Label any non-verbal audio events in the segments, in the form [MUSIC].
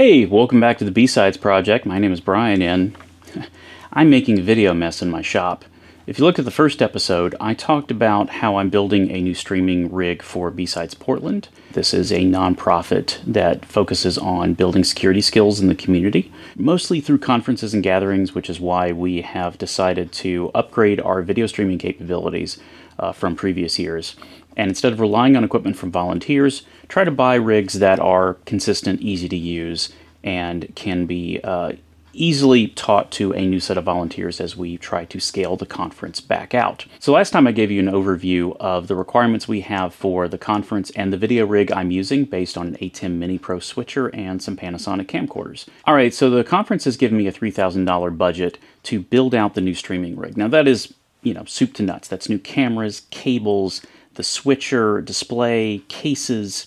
Hey, welcome back to the B-Sides Project. My name is Brian and [LAUGHS] I'm making a video mess in my shop. If you look at the first episode, I talked about how I'm building a new streaming rig for B-Sides Portland. This is a nonprofit that focuses on building security skills in the community, mostly through conferences and gatherings, which is why we have decided to upgrade our video streaming capabilities uh, from previous years. And instead of relying on equipment from volunteers, try to buy rigs that are consistent, easy to use, and can be uh, easily taught to a new set of volunteers as we try to scale the conference back out. So last time I gave you an overview of the requirements we have for the conference and the video rig I'm using based on an ATEM Mini Pro switcher and some Panasonic camcorders. All right, so the conference has given me a $3,000 budget to build out the new streaming rig. Now that is, you know, soup to nuts. That's new cameras, cables, the switcher, display, cases,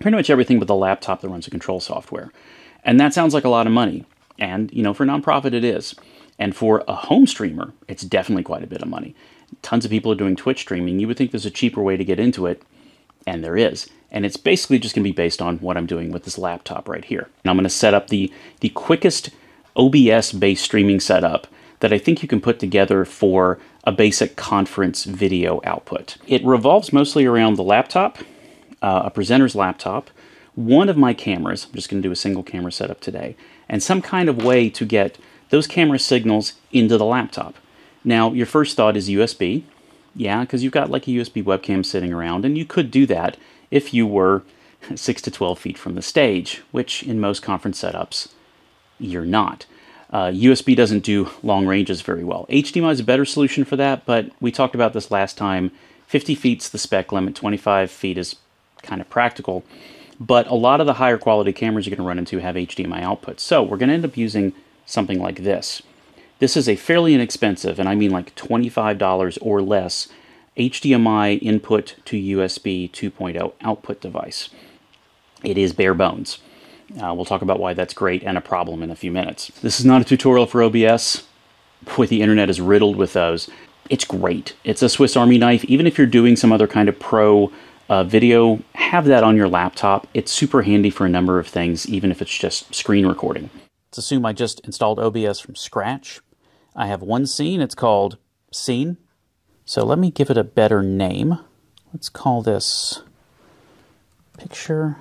pretty much everything but the laptop that runs the control software. And that sounds like a lot of money. And, you know, for a nonprofit, it is. And for a home streamer, it's definitely quite a bit of money. Tons of people are doing Twitch streaming. You would think there's a cheaper way to get into it, and there is. And it's basically just going to be based on what I'm doing with this laptop right here. And I'm going to set up the, the quickest OBS-based streaming setup that I think you can put together for a basic conference video output. It revolves mostly around the laptop, uh, a presenter's laptop, one of my cameras, I'm just going to do a single camera setup today, and some kind of way to get those camera signals into the laptop. Now, your first thought is USB. Yeah, because you've got like a USB webcam sitting around, and you could do that if you were [LAUGHS] 6 to 12 feet from the stage, which in most conference setups, you're not. Uh, USB doesn't do long ranges very well. HDMI is a better solution for that, but we talked about this last time. 50 feet's the spec limit, 25 feet is kind of practical. But a lot of the higher quality cameras you're going to run into have HDMI output. So we're going to end up using something like this. This is a fairly inexpensive, and I mean like $25 or less, HDMI input to USB 2.0 output device. It is bare bones. Uh, we'll talk about why that's great and a problem in a few minutes. This is not a tutorial for OBS. Boy, the internet is riddled with those. It's great. It's a Swiss Army knife. Even if you're doing some other kind of pro uh, video, have that on your laptop. It's super handy for a number of things, even if it's just screen recording. Let's assume I just installed OBS from scratch. I have one scene. It's called Scene. So let me give it a better name. Let's call this Picture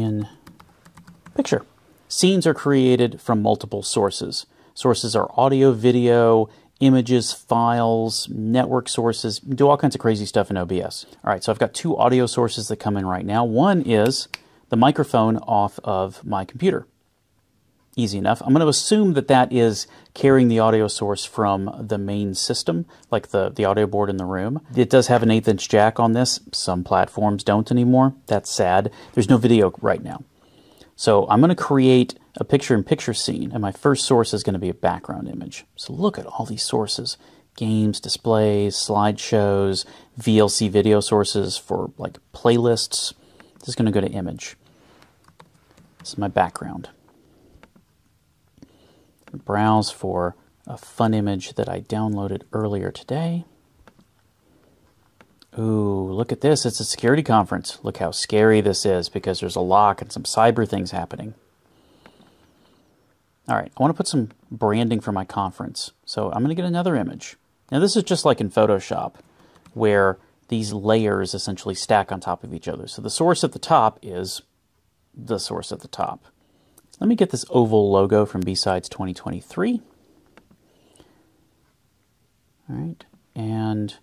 in Picture. Scenes are created from multiple sources. Sources are audio, video, images, files, network sources, do all kinds of crazy stuff in OBS. All right, so I've got two audio sources that come in right now. One is the microphone off of my computer. Easy enough. I'm going to assume that that is carrying the audio source from the main system, like the, the audio board in the room. It does have an eighth inch jack on this. Some platforms don't anymore. That's sad. There's no video right now. So I'm going to create a picture-in-picture scene, and my first source is going to be a background image. So look at all these sources. Games, displays, slideshows, VLC video sources for like playlists. This is going to go to image. This is my background. Browse for a fun image that I downloaded earlier today. Ooh, look at this. It's a security conference. Look how scary this is because there's a lock and some cyber things happening. All right, I want to put some branding for my conference. So I'm going to get another image. Now this is just like in Photoshop where these layers essentially stack on top of each other. So the source at the top is the source at the top. Let me get this oval logo from B-Sides 2023. All right, and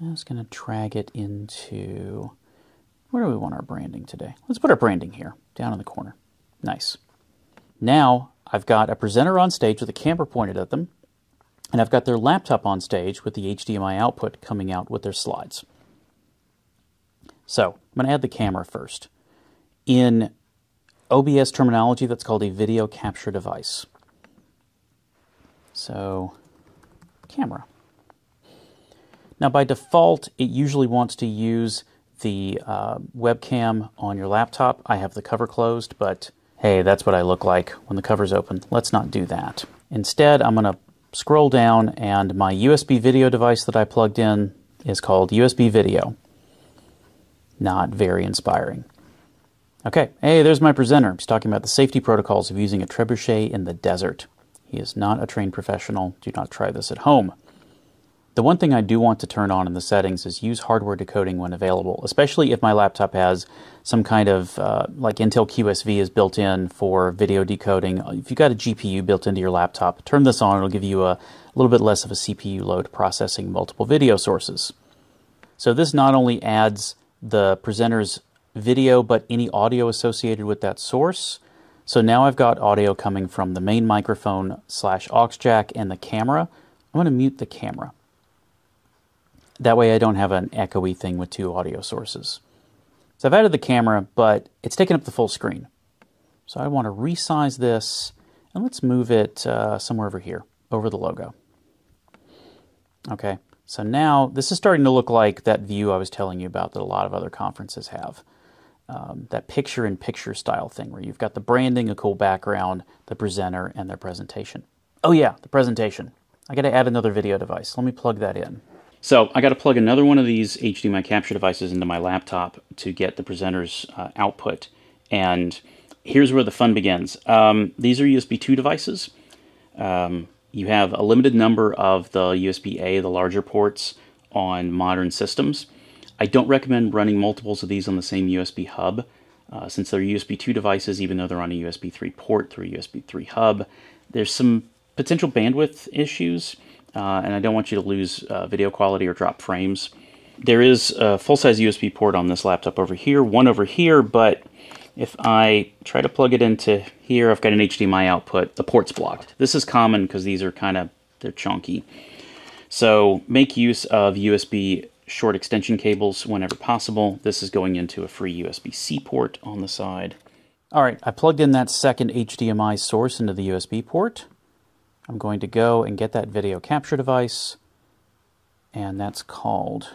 I'm just going to drag it into, where do we want our branding today? Let's put our branding here, down in the corner. Nice. Now I've got a presenter on stage with a camera pointed at them, and I've got their laptop on stage with the HDMI output coming out with their slides. So I'm going to add the camera first. In OBS terminology, that's called a video capture device. So, camera. Now, by default, it usually wants to use the uh, webcam on your laptop. I have the cover closed, but hey, that's what I look like when the cover's open. Let's not do that. Instead, I'm going to scroll down, and my USB video device that I plugged in is called USB Video. Not very inspiring. Okay, hey, there's my presenter. He's talking about the safety protocols of using a trebuchet in the desert. He is not a trained professional. Do not try this at home. The one thing I do want to turn on in the settings is use hardware decoding when available, especially if my laptop has some kind of, uh, like Intel QSV is built in for video decoding. If you've got a GPU built into your laptop, turn this on. It'll give you a little bit less of a CPU load processing multiple video sources. So this not only adds the presenter's video, but any audio associated with that source. So now I've got audio coming from the main microphone slash aux jack and the camera. I'm going to mute the camera. That way I don't have an echoey thing with two audio sources. So I've added the camera, but it's taking up the full screen. So I want to resize this, and let's move it uh, somewhere over here, over the logo. Okay, so now this is starting to look like that view I was telling you about that a lot of other conferences have. Um, that picture-in-picture style thing where you've got the branding, a cool background, the presenter, and their presentation. Oh yeah, the presentation. I got to add another video device. Let me plug that in. So I got to plug another one of these HDMI capture devices into my laptop to get the presenter's uh, output. And here's where the fun begins. Um, these are USB 2 devices. Um, you have a limited number of the USB-A, the larger ports, on modern systems. I don't recommend running multiples of these on the same USB hub. Uh, since they're USB 2 devices, even though they're on a USB 3 port through a USB 3 hub, there's some potential bandwidth issues uh, and I don't want you to lose uh, video quality or drop frames. There is a full-size USB port on this laptop over here, one over here, but if I try to plug it into here, I've got an HDMI output. The port's blocked. This is common because these are kind of, they're chunky. So make use of USB short extension cables whenever possible. This is going into a free USB-C port on the side. All right, I plugged in that second HDMI source into the USB port. I'm going to go and get that video capture device, and that's called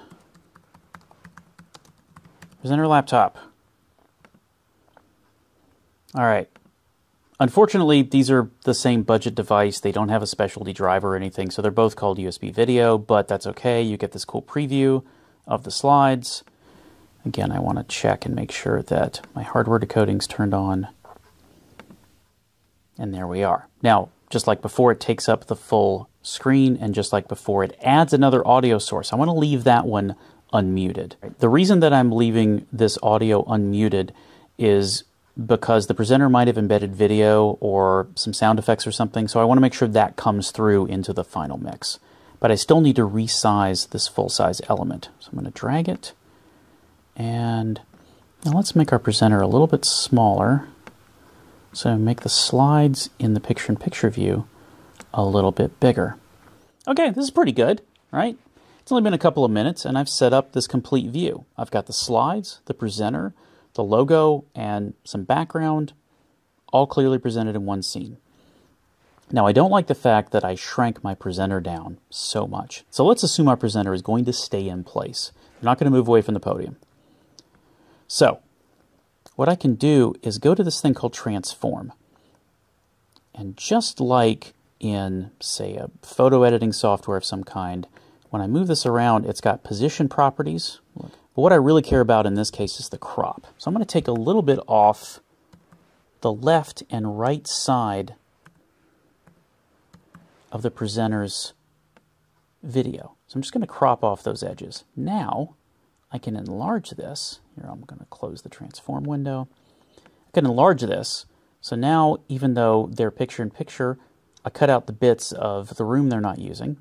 Presenter Laptop. All right. Unfortunately, these are the same budget device. They don't have a specialty driver or anything, so they're both called USB video, but that's okay. You get this cool preview of the slides. Again, I want to check and make sure that my hardware decoding's turned on. And there we are. Now, just like before, it takes up the full screen, and just like before, it adds another audio source. I want to leave that one unmuted. The reason that I'm leaving this audio unmuted is because the presenter might have embedded video or some sound effects or something, so I want to make sure that comes through into the final mix. But I still need to resize this full-size element. So I'm going to drag it, and now let's make our presenter a little bit smaller. So make the slides in the picture-in-picture view a little bit bigger. Okay, this is pretty good, right? It's only been a couple of minutes and I've set up this complete view. I've got the slides, the presenter, the logo, and some background all clearly presented in one scene. Now, I don't like the fact that I shrank my presenter down so much. So let's assume our presenter is going to stay in place. They're not going to move away from the podium. So what I can do is go to this thing called transform. And just like in, say, a photo editing software of some kind, when I move this around, it's got position properties. But what I really care about in this case is the crop. So I'm going to take a little bit off the left and right side of the presenter's video. So I'm just going to crop off those edges. Now, I can enlarge this. Here, I'm going to close the transform window. I can enlarge this. So now, even though they're picture-in-picture, I cut out the bits of the room they're not using.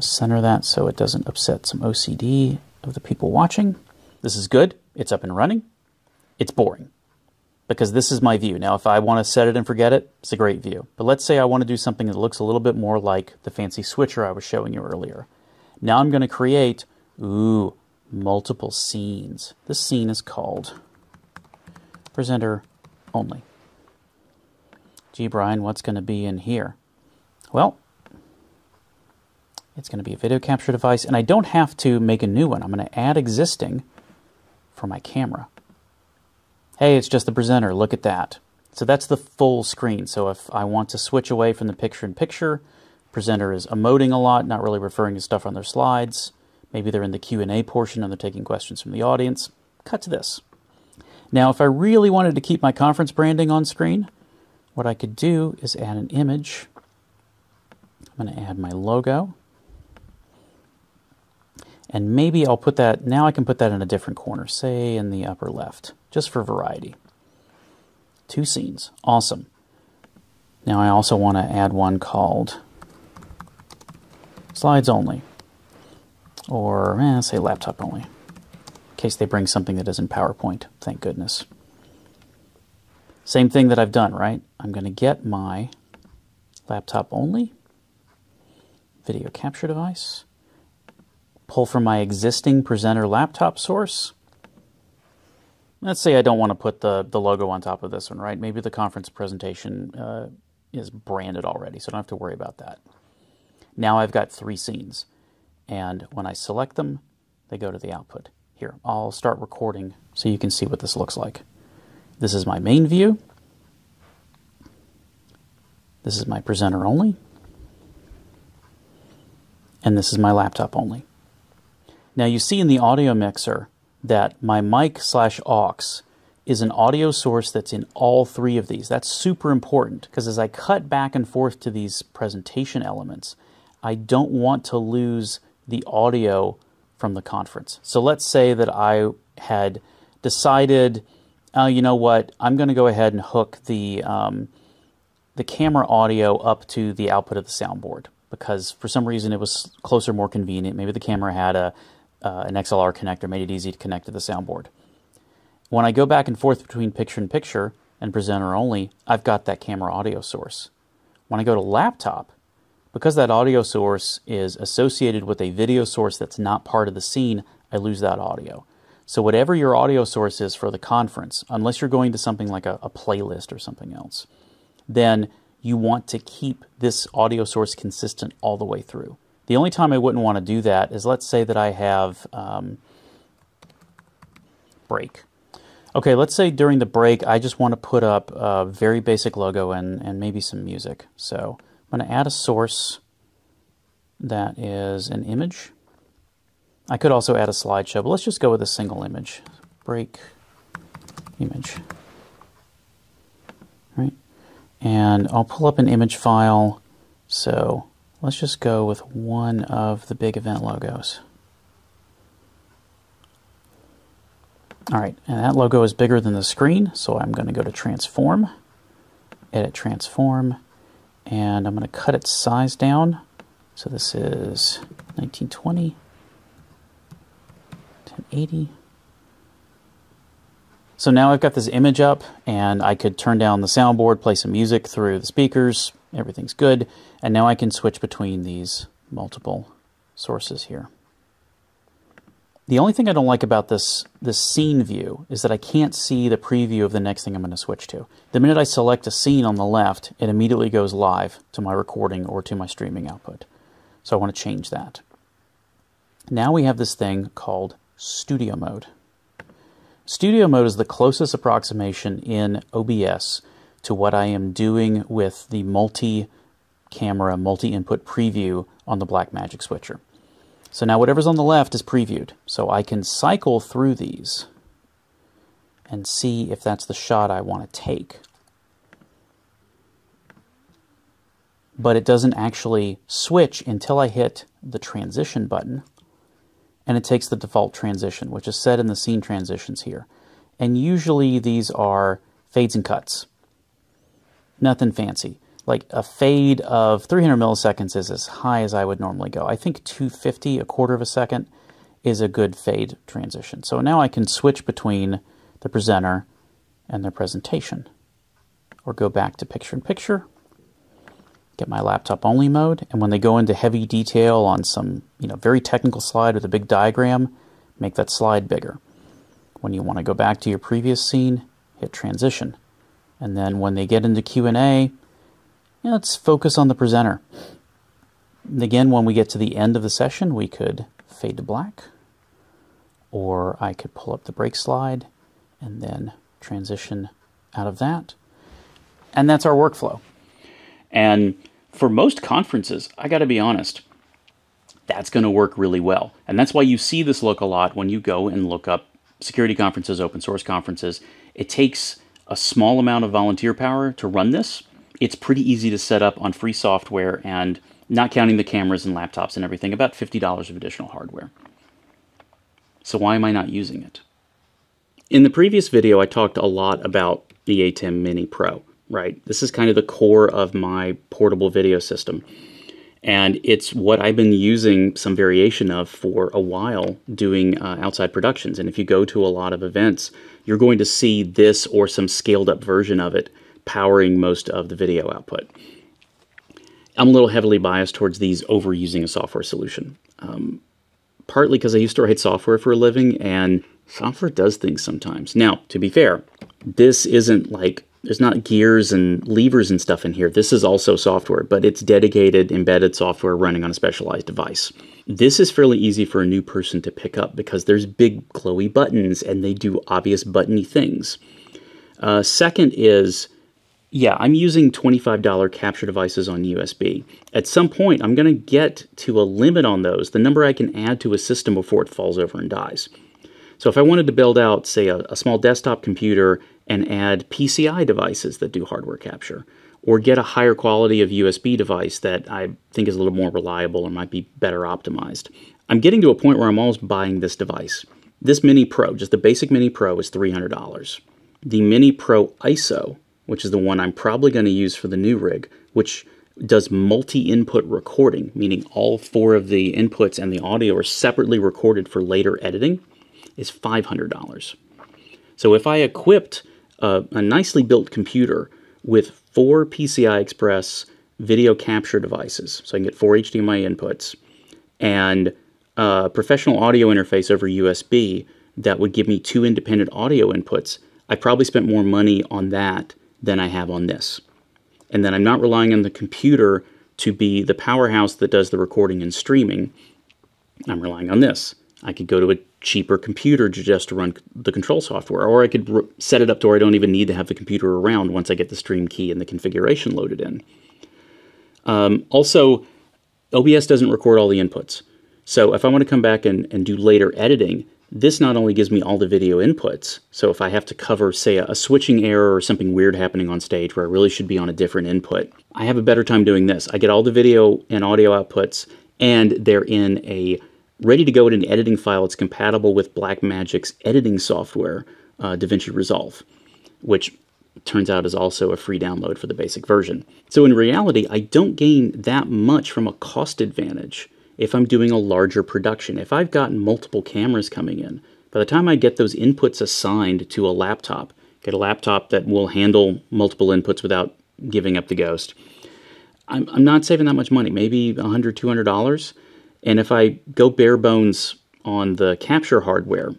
Center that so it doesn't upset some OCD of the people watching. This is good. It's up and running. It's boring because this is my view. Now, if I want to set it and forget it, it's a great view. But let's say I want to do something that looks a little bit more like the fancy switcher I was showing you earlier. Now I'm going to create, ooh, multiple scenes. This scene is called presenter only. Gee, Brian, what's going to be in here? Well, it's going to be a video capture device, and I don't have to make a new one. I'm going to add existing for my camera. Hey, it's just the presenter. Look at that. So that's the full screen. So if I want to switch away from the picture-in-picture, -picture, presenter is emoting a lot, not really referring to stuff on their slides. Maybe they're in the Q&A portion and they're taking questions from the audience. Cut to this. Now, if I really wanted to keep my conference branding on screen, what I could do is add an image. I'm going to add my logo. And maybe I'll put that, now I can put that in a different corner, say in the upper left, just for variety. Two scenes. Awesome. Now I also want to add one called slides only, or eh, say laptop only, in case they bring something that isn't PowerPoint, thank goodness. Same thing that I've done, right? I'm going to get my laptop only video capture device, pull from my existing presenter laptop source. Let's say I don't want to put the, the logo on top of this one, right? Maybe the conference presentation uh, is branded already, so I don't have to worry about that. Now I've got three scenes, and when I select them, they go to the output. Here, I'll start recording so you can see what this looks like. This is my main view. This is my presenter only. And this is my laptop only. Now you see in the audio mixer that my mic slash aux is an audio source that's in all three of these. That's super important because as I cut back and forth to these presentation elements, I don't want to lose the audio from the conference. So let's say that I had decided, uh, you know what, I'm going to go ahead and hook the um, the camera audio up to the output of the soundboard because for some reason it was closer, more convenient. Maybe the camera had a uh, an XLR connector, made it easy to connect to the soundboard. When I go back and forth between picture in picture and presenter only, I've got that camera audio source. When I go to laptop, because that audio source is associated with a video source that's not part of the scene, I lose that audio. So whatever your audio source is for the conference, unless you're going to something like a, a playlist or something else, then you want to keep this audio source consistent all the way through. The only time I wouldn't want to do that is let's say that I have um, break. Okay, let's say during the break I just want to put up a very basic logo and, and maybe some music. So I'm going to add a source that is an image. I could also add a slideshow, but let's just go with a single image. Break image. Right? And I'll pull up an image file. So let's just go with one of the big event logos. All right, and that logo is bigger than the screen, so I'm going to go to Transform, Edit Transform, and I'm going to cut its size down. So this is 1920, 1080. So now I've got this image up, and I could turn down the soundboard, play some music through the speakers, everything's good, and now I can switch between these multiple sources here. The only thing I don't like about this, this scene view is that I can't see the preview of the next thing I'm going to switch to. The minute I select a scene on the left, it immediately goes live to my recording or to my streaming output. So I want to change that. Now we have this thing called studio mode. Studio mode is the closest approximation in OBS to what I am doing with the multi-camera, multi-input preview on the Blackmagic switcher. So now whatever's on the left is previewed. So I can cycle through these and see if that's the shot I want to take. But it doesn't actually switch until I hit the transition button and it takes the default transition, which is set in the scene transitions here. And usually these are fades and cuts. Nothing fancy like a fade of 300 milliseconds is as high as I would normally go. I think 250, a quarter of a second, is a good fade transition. So now I can switch between the presenter and their presentation. Or go back to picture-in-picture, get my laptop only mode, and when they go into heavy detail on some you know very technical slide with a big diagram, make that slide bigger. When you want to go back to your previous scene, hit transition. And then when they get into Q&A, let's focus on the presenter. And again, when we get to the end of the session, we could fade to black, or I could pull up the break slide and then transition out of that. And that's our workflow. And for most conferences, I got to be honest, that's going to work really well. And that's why you see this look a lot when you go and look up security conferences, open source conferences. It takes a small amount of volunteer power to run this. It's pretty easy to set up on free software and not counting the cameras and laptops and everything, about $50 of additional hardware. So why am I not using it? In the previous video, I talked a lot about the ATEM Mini Pro, right? This is kind of the core of my portable video system. And it's what I've been using some variation of for a while doing uh, outside productions. And if you go to a lot of events, you're going to see this or some scaled up version of it powering most of the video output. I'm a little heavily biased towards these over using a software solution. Um, partly because I used to write software for a living and software does things sometimes. Now, to be fair, this isn't like there's not gears and levers and stuff in here. This is also software, but it's dedicated embedded software running on a specialized device. This is fairly easy for a new person to pick up because there's big glowy buttons and they do obvious buttony things. Uh, second is, yeah, I'm using $25 capture devices on USB. At some point, I'm going to get to a limit on those, the number I can add to a system before it falls over and dies. So if I wanted to build out, say, a, a small desktop computer and add PCI devices that do hardware capture, or get a higher quality of USB device that I think is a little more reliable or might be better optimized. I'm getting to a point where I'm almost buying this device. This Mini Pro, just the basic Mini Pro, is $300. The Mini Pro ISO, which is the one I'm probably going to use for the new rig, which does multi-input recording, meaning all four of the inputs and the audio are separately recorded for later editing, is $500. So if I equipped a, a nicely built computer with four PCI Express video capture devices, so I can get four HDMI inputs, and a professional audio interface over USB that would give me two independent audio inputs, I probably spent more money on that than I have on this. And then I'm not relying on the computer to be the powerhouse that does the recording and streaming. I'm relying on this. I could go to a cheaper computer to just to run the control software, or I could set it up to where I don't even need to have the computer around once I get the stream key and the configuration loaded in. Um, also, OBS doesn't record all the inputs. So if I want to come back and, and do later editing, this not only gives me all the video inputs, so if I have to cover, say, a, a, switching error or something weird happening on stage where I really should be on a different input, I have a better time doing this. I get all the video and audio outputs, and they're in a ready to go in an editing file. It's compatible with Blackmagic's editing software, uh, DaVinci Resolve, which turns out is also a free download for the basic version. So in reality, I don't gain that much from a cost advantage if I'm doing a larger production. If I've got multiple cameras coming in, by the time I get those inputs assigned to a laptop, get a laptop that will handle multiple inputs without giving up the ghost, I'm, I'm not saving that much money, maybe $100, $200. And if I go bare bones on the capture hardware,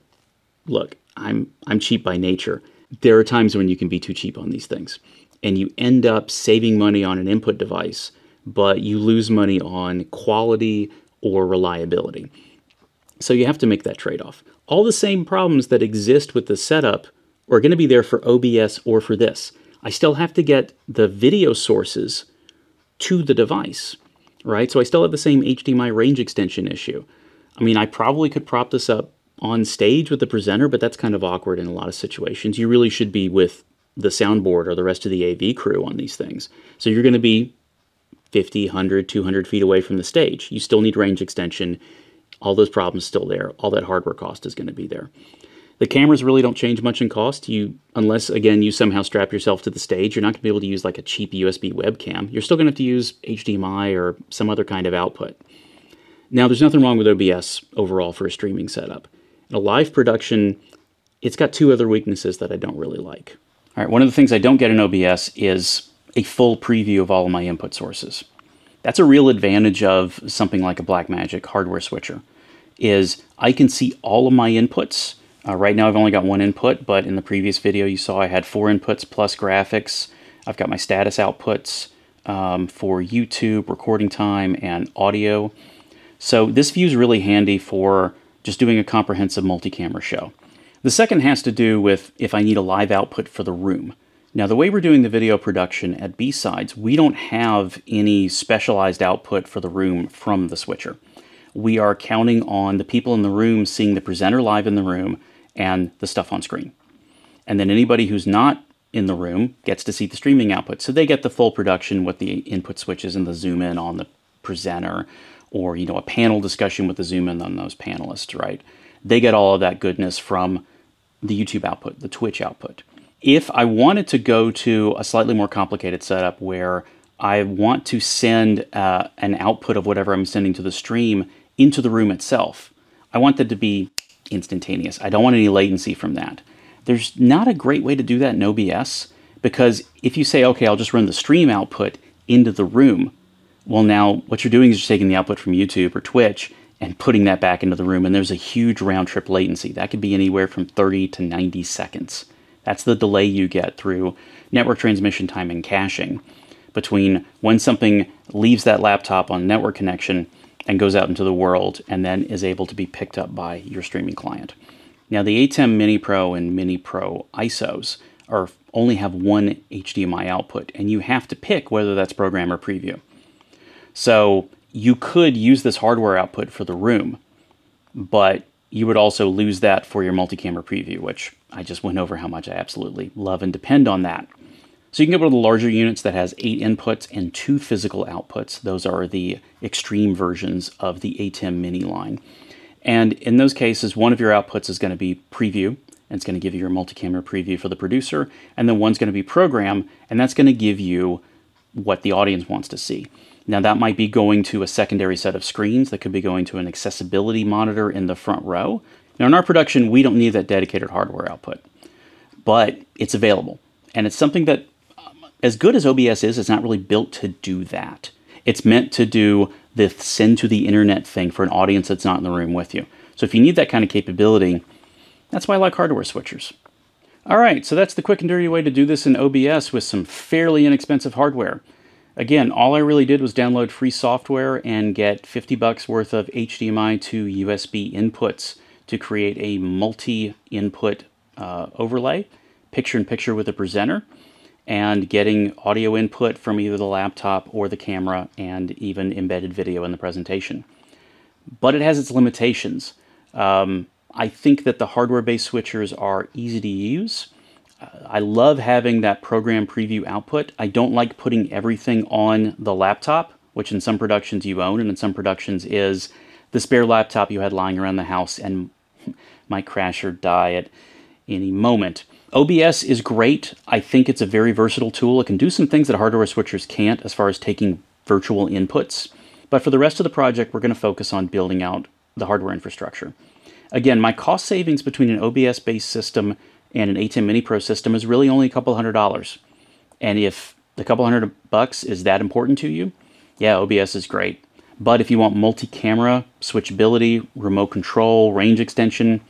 look, I'm I'm cheap by nature. There are times when you can be too cheap on these things and you end up saving money on an input device, but you lose money on quality or reliability. So you have to make that trade-off. All the same problems that exist with the setup are going to be there for OBS or for this. I still have to get the video sources to the device right? So I still have the same HDMI range extension issue. I mean, I probably could prop this up on stage with the presenter, but that's kind of awkward in a lot of situations. You really should be with the soundboard or the rest of the AV crew on these things. So you're going to be 50, 100, 200 feet away from the stage. You still need range extension. All those problems still there. All that hardware cost is going to be there. The cameras really don't change much in cost. You, unless again you somehow strap yourself to the stage, you're not going to be able to use like a cheap USB webcam. You're still going to have to use HDMI or some other kind of output. Now, there's nothing wrong with OBS overall for a streaming setup. In a live production, it's got two other weaknesses that I don't really like. All right, one of the things I don't get in OBS is a full preview of all of my input sources. That's a real advantage of something like a Blackmagic hardware switcher, is I can see all of my inputs uh, right now I've only got one input, but in the previous video you saw I had four inputs plus graphics. I've got my status outputs um, for YouTube, recording time, and audio. So this view is really handy for just doing a comprehensive multi-camera show. The second has to do with if I need a live output for the room. Now the way we're doing the video production at B-Sides, we don't have any specialized output for the room from the switcher. We are counting on the people in the room seeing the presenter live in the room and the stuff on screen. And then anybody who's not in the room gets to see the streaming output. So they get the full production with the input switches and the zoom in on the presenter or you know a panel discussion with the zoom in on those panelists, right? They get all of that goodness from the YouTube output, the Twitch output. If I wanted to go to a slightly more complicated setup where I want to send uh, an output of whatever I'm sending to the stream into the room itself, I want that to be instantaneous. I don't want any latency from that. There's not a great way to do that in OBS because if you say, okay, I'll just run the stream output into the room, well, now what you're doing is you're taking the output from YouTube or Twitch and putting that back into the room, and there's a huge round trip latency. That could be anywhere from 30 to 90 seconds. That's the delay you get through network transmission time and caching between when something leaves that laptop on network connection and goes out into the world and then is able to be picked up by your streaming client. Now, the ATEM Mini Pro and Mini Pro ISOs are only have one HDMI output, and you have to pick whether that's program or preview. So you could use this hardware output for the room, but you would also lose that for your multi-camera preview, which I just went over how much I absolutely love and depend on that. So you can get one of the larger units that has eight inputs and two physical outputs. Those are the extreme versions of the ATEM mini line. And in those cases, one of your outputs is going to be preview, and it's going to give you your multi-camera preview for the producer, and then one's going to be program, and that's going to give you what the audience wants to see. Now that might be going to a secondary set of screens that could be going to an accessibility monitor in the front row. Now in our production, we don't need that dedicated hardware output, but it's available. And it's something that, as good as OBS is, it's not really built to do that. It's meant to do the send to the internet thing for an audience that's not in the room with you. So if you need that kind of capability, that's why I like hardware switchers. All right, so that's the quick and dirty way to do this in OBS with some fairly inexpensive hardware. Again, all I really did was download free software and get 50 bucks worth of HDMI to USB inputs to create a multi-input uh, overlay, picture-in-picture with a presenter, and getting audio input from either the laptop or the camera, and even embedded video in the presentation. But it has its limitations. Um, I think that the hardware-based switchers are easy to use, I love having that program preview output. I don't like putting everything on the laptop, which in some productions you own and in some productions is the spare laptop you had lying around the house and [LAUGHS] might crash or die at any moment. OBS is great. I think it's a very versatile tool. It can do some things that hardware switchers can't as far as taking virtual inputs. But for the rest of the project, we're going to focus on building out the hardware infrastructure. Again, my cost savings between an OBS-based system and an ATEM Mini Pro system is really only a couple hundred dollars. And if the couple hundred bucks is that important to you, yeah, OBS is great. But if you want multi-camera, switchability, remote control, range extension,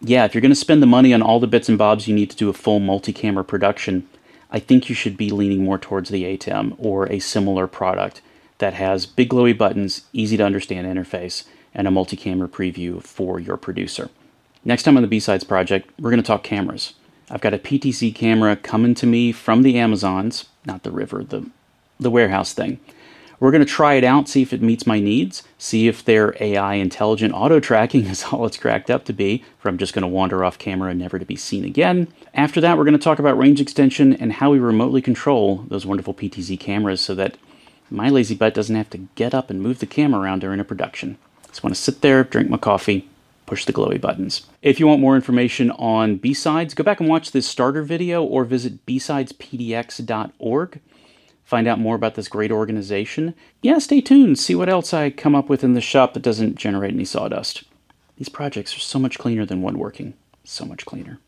yeah, if you're going to spend the money on all the bits and bobs you need to do a full multi-camera production, I think you should be leaning more towards the ATEM or a similar product that has big glowy buttons, easy to understand interface, and a multi-camera preview for your producer. Next time on the B-Sides project, we're going to talk cameras. I've got a PTZ camera coming to me from the Amazons, not the river, the, the warehouse thing. We're going to try it out, see if it meets my needs, see if their AI intelligent auto tracking is all it's cracked up to be, for I'm just going to wander off camera and never to be seen again. After that, we're going to talk about range extension and how we remotely control those wonderful PTZ cameras so that my lazy butt doesn't have to get up and move the camera around during a production. Just want to sit there, drink my coffee, push the glowy buttons. If you want more information on B-Sides, go back and watch this starter video or visit bsidespdx.org. Find out more about this great organization. Yeah, stay tuned. See what else I come up with in the shop that doesn't generate any sawdust. These projects are so much cleaner than woodworking. So much cleaner.